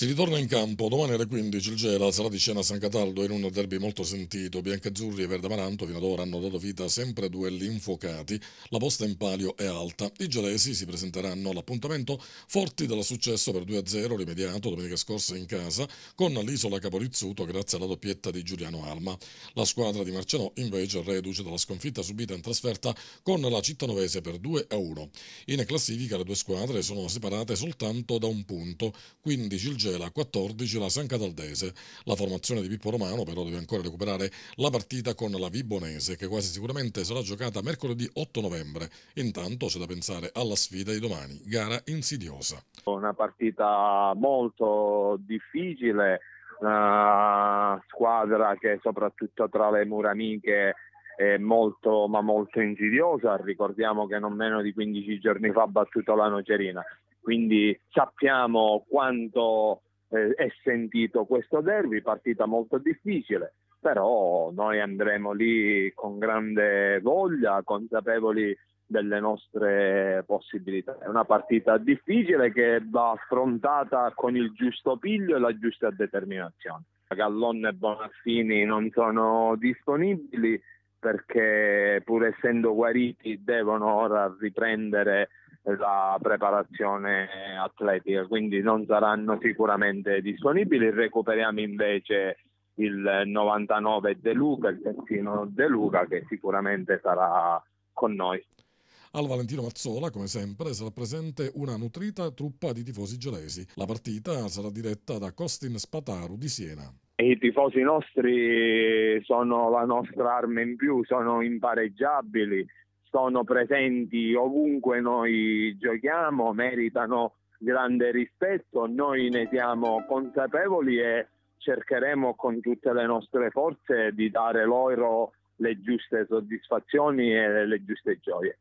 Si ritorna in campo domani alle 15 il Gela sarà di scena a San Cataldo in un derby molto sentito. Biancazzurri e Verde Maranto fino ad ora hanno dato vita a sempre duelli infuocati. La posta in palio è alta. I gelesi si presenteranno all'appuntamento forti dal successo per 2-0 rimediato domenica scorsa in casa con l'isola Caporizzuto grazie alla doppietta di Giuliano Alma. La squadra di Marcianò invece reduce dalla sconfitta subita in trasferta con la cittanovese per 2-1. In classifica le due squadre sono separate soltanto da un punto, 15 il Gela, 14 la San Cataldese. La formazione di Pippo Romano però deve ancora recuperare la partita con la Vibonese che quasi sicuramente sarà giocata mercoledì 8 novembre. Intanto c'è da pensare alla sfida di domani, gara insidiosa. Una partita molto difficile, una squadra che soprattutto tra le mura amiche è molto ma molto insidiosa, ricordiamo che non meno di 15 giorni fa ha battuto la Nocerina quindi sappiamo quanto eh, è sentito questo derby, partita molto difficile, però noi andremo lì con grande voglia, consapevoli delle nostre possibilità. È una partita difficile che va affrontata con il giusto piglio e la giusta determinazione. Gallon e Bonaffini non sono disponibili perché pur essendo guariti devono ora riprendere la preparazione atletica, quindi non saranno sicuramente disponibili. Recuperiamo invece il 99 De Luca, il terzino De Luca che sicuramente sarà con noi. Al Valentino Mazzola, come sempre, sarà presente una nutrita truppa di tifosi gelesi. La partita sarà diretta da Costin Spataru di Siena. I tifosi nostri sono la nostra arma in più, sono impareggiabili, sono presenti ovunque noi giochiamo, meritano grande rispetto, noi ne siamo consapevoli e cercheremo con tutte le nostre forze di dare loro le giuste soddisfazioni e le giuste gioie.